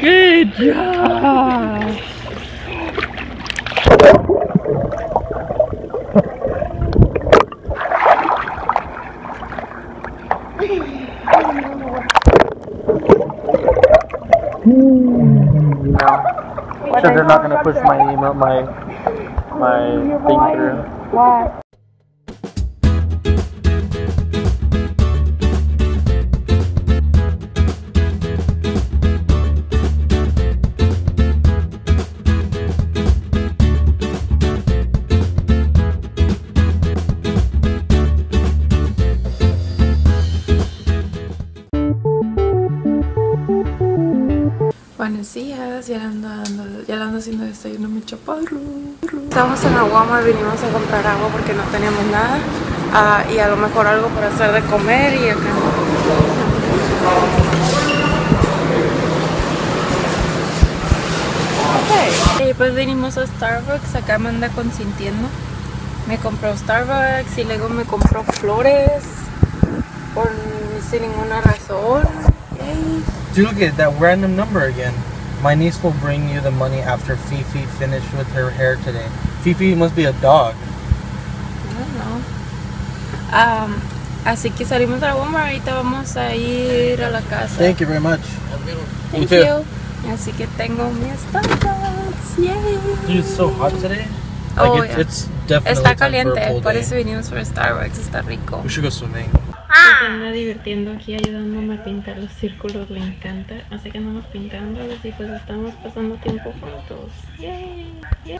Good job. So they're not gonna push my email, my my thing through. What? Buenos días, ya ando, ya ando haciendo desayuno mi chaparro. Estamos en la Walmart, vinimos a comprar agua porque no teníamos nada ah, y a lo mejor algo para hacer de comer y acá. Y pues vinimos a Starbucks, acá me anda consintiendo. Me compró Starbucks y luego me compró flores por sin ninguna razón. Yay. Do look at that random number again. My niece will bring you the money after Fifi finished with her hair today. Fifi must be a dog. No, no. Am, así que salimos de la Walmart, ahorita vamos a ir a la casa. Thank you very much. Thank You you. Así que tengo mi Starbucks. Yay. Dude, it's so hot today. Like Oh, it's, yeah. it's definitely Está time for a caliente, cold por eso vinimos por Starbucks, está rico. We should go swimming. Se anda divirtiendo aquí ayudándome a pintar los círculos, le encanta. Así que andamos pintándolos y pues estamos pasando tiempo juntos. Yay. Yay.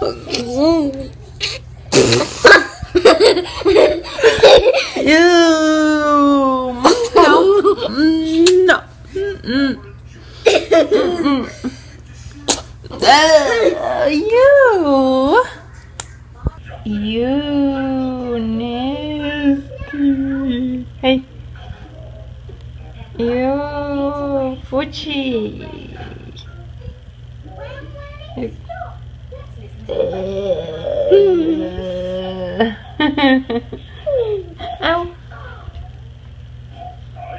Ew. No. No. Mm-mm. Uh, you. You nasty. Hey. You Fuchi. Au.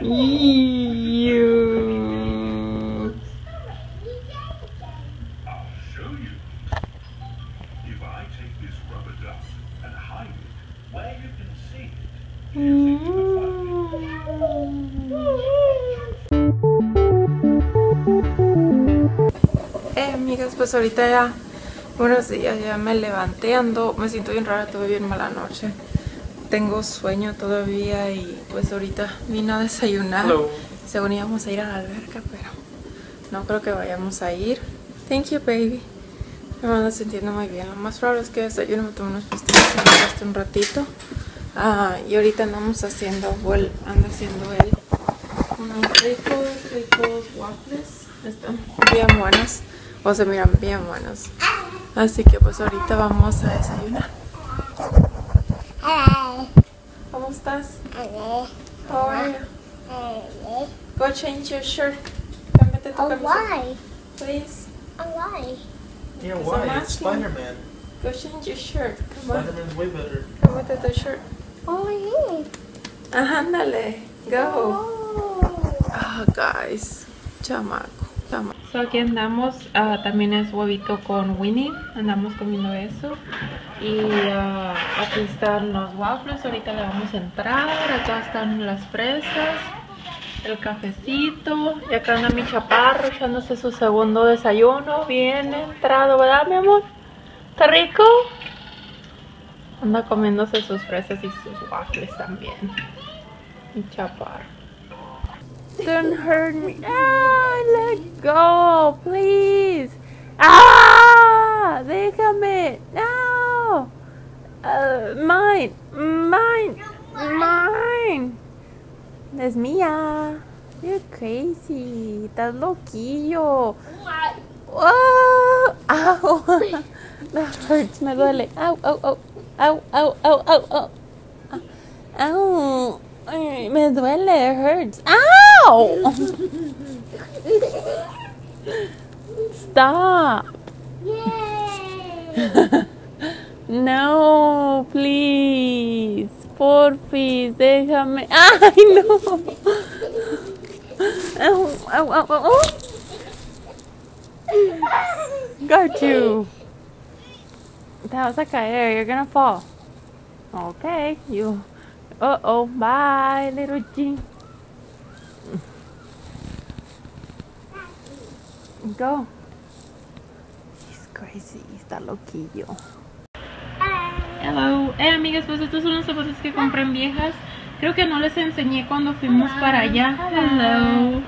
Iu. Hum. amigas, pessoa solitária. Buenos días, ya me levanté, ando, me siento bien rara, tuve bien mala noche. Tengo sueño todavía y pues ahorita vine a desayunar. Hello. Según íbamos a ir a la alberca, pero no creo que vayamos a ir. Thank you, baby. Me ando sintiendo muy bien. Lo más probable es que desayuno, me tomo unos pastillas y me un ratito. Ah, y ahorita andamos haciendo, well, ando haciendo él unos ricos, ricos waffles. Están bien buenos. O se miran bien buenos. Así que pues ahorita vamos a desayunar. ¿Cómo estás? How are you? Go change your shirt. Cámbiate tu Oh, camisa, why? please. Oh, why? Yeah, why? I'm It's. Spider-Man. Go change your shirt. Come on. Spider-Man's way better. Cámbiate tu shirt. Oh, yeah. Ajá, ándale. Go. Oh. Ah, guys. Chamaco. So aquí andamos, ah, también es huevito con Winnie, andamos comiendo eso. Y ah, aquí están los waffles, ahorita le vamos a entrar, acá están las fresas, el cafecito, y acá anda mi chaparro echándose su segundo desayuno, bien entrado, ¿verdad mi amor? ¿Está rico? Anda comiéndose sus fresas y sus waffles también. Mi chaparro. Don't hurt me. Ah, let go, please. Ah, déjame. No. Uh, mine, mine, mine. That's mía. You're crazy. Estás loquillo. Oh, ow. That hurts. Me duele. Ow, ow, ow. Ow, ow, ow, ow, ow. Ow. Ay, me duele. It hurts. Ow. Stop. Yay! No, please. Porfis, déjame. Ay, no. Ow, ow, ow, ow, ow. Got you. Te vas a caer. You're gonna fall. Okay, you. Uh oh. Bye, little G. Go. He's crazy. Está loquillo. Hello. Eh, amigas, pues estos son los zapatos que compré en viejas. Creo que no les enseñé cuando fuimos para allá. Hello.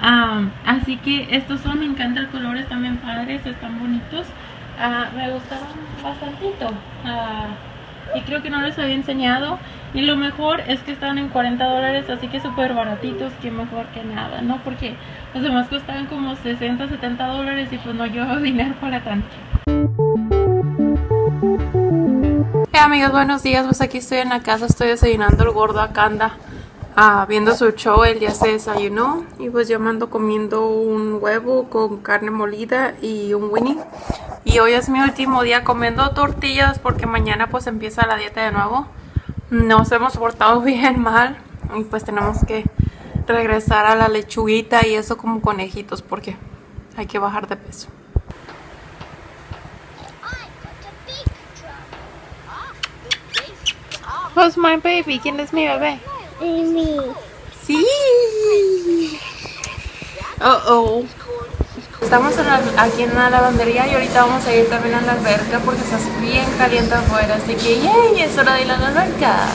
Um, así que estos son, me encanta el color, están bien padres, están bonitos. Ah, me gustaron bastantito. Ah, y creo que no les había enseñado. Y lo mejor es que están en 40 dólares, así que súper baratitos, que mejor que nada, ¿no? Porque los demás costaban como 60, 70 dólares y pues no llevaba dinero para tanto. Hey amigos, buenos días. Pues aquí estoy en la casa, estoy desayunando el gordo acá anda ah, viendo su show. Él ya se desayunó y pues yo me ando comiendo un huevo con carne molida y un winnie. Y hoy es mi último día comiendo tortillas porque mañana pues empieza la dieta de nuevo. Nos hemos portado bien mal y pues tenemos que regresar a la lechuguita y eso como conejitos porque hay que bajar de peso. Who's my baby? ¿Quién es mi bebé? Amy. Sí. Oh oh. Estamos en la- aquí en la lavandería y ahorita vamos a ir también a la alberca porque está bien caliente afuera. Así que yay, es hora de ir a la alberca.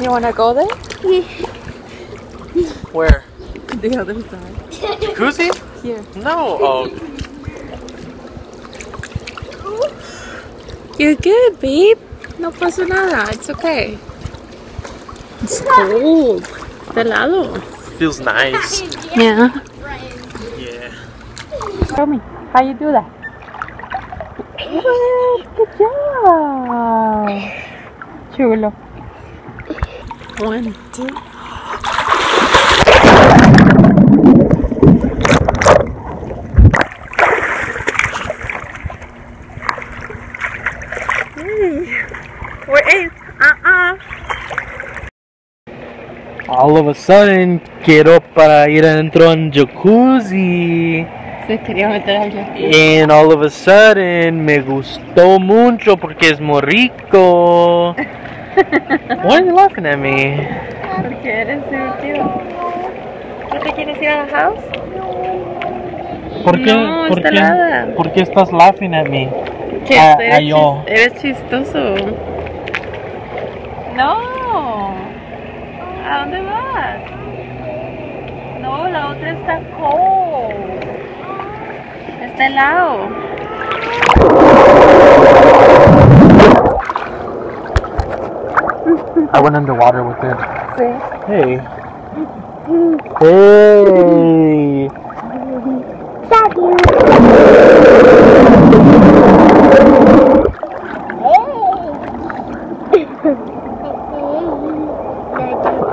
You wanna go there? Where? The other side. Jacuzzi? Here. No. Oh, You're good, babe. No pasa nada. It's okay. It's cold. Está helado. feels nice. Yeah. Yeah. Show me how you do that. Good, good job. Chulo. One, two. Mm. Wait, uh-uh. All of a sudden, quiero para ir adentro en jacuzzi. Se quería meter al jacuzzi. And all of a sudden, me gustó mucho porque es muy rico. Why are you laughing at me? Porque eres divertido. ¿No te quieres ir a la house? ¿Por qué, No, por qué, por qué estás laughing at me? Que Ah, eres, ah, yo. eres chistoso. No. ¿A dónde vas? No, la otra está cold. Está helado. I went underwater with it. Sí. Hey. Hey.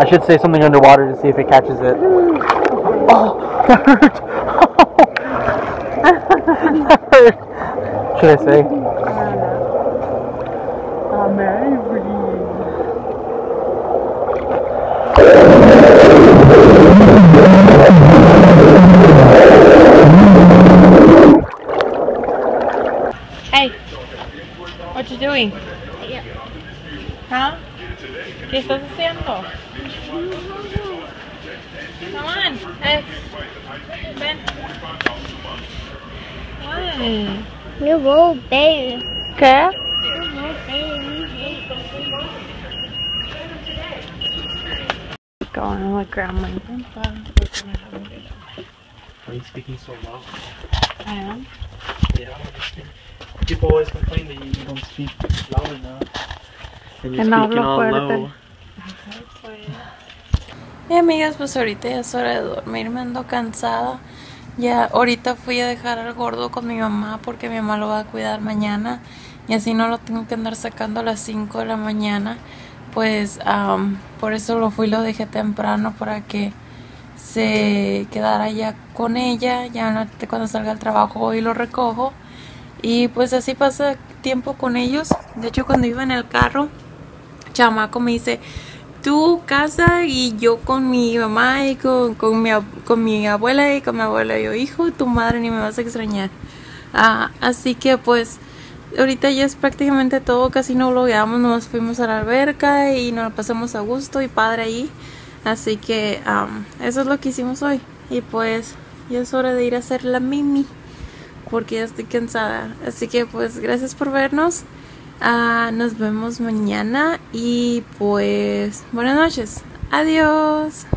I should say something underwater to see if it catches it. Oh, that hurt. that hurt. Should I say? Hey, what you doing? Yeah. Huh? ¿Qué estás haciendo? Come on. Ben. Ben. Oi. Meu voo, baby. Quer? Meu voo, baby. Going with grandma. Are you speaking so loud? I am. Yeah, People always complain that you don't speak loud enough. And you're speaking all low. Y amigas, pues ahorita ya es hora de dormir, me ando cansada. Ya ahorita fui a dejar al gordo con mi mamá porque mi mamá lo va a cuidar mañana y así no lo tengo que andar sacando a las 5 de la mañana. Pues por eso lo fui lo dejé temprano para que se quedara ya con ella. Ya cuando salga al trabajo voy y lo recojo. Y pues así pasa tiempo con ellos. De hecho, cuando iba en el carro, chamaco me dice, tu casa y yo con mi mamá y con, con, mi, con mi abuela y con mi abuela y yo, hijo, tu madre ni me vas a extrañar. Ah, así que pues ahorita ya es prácticamente todo, casi no blogueamos, nos fuimos a la alberca y nos la pasamos a gusto y padre ahí. Así que am, eso es lo que hicimos hoy. Y pues ya es hora de ir a hacer la mimi porque ya estoy cansada. Así que pues gracias por vernos. Ah, nos vemos mañana y pues buenas noches. Adiós.